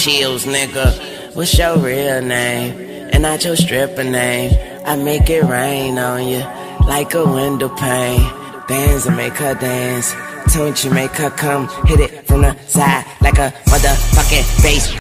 chills, nigga. What's your real name? And not your stripper name. I make it rain on you like a window pane. Bands and make her dance. Don't you make her come hit it from the side like a motherfucking bass.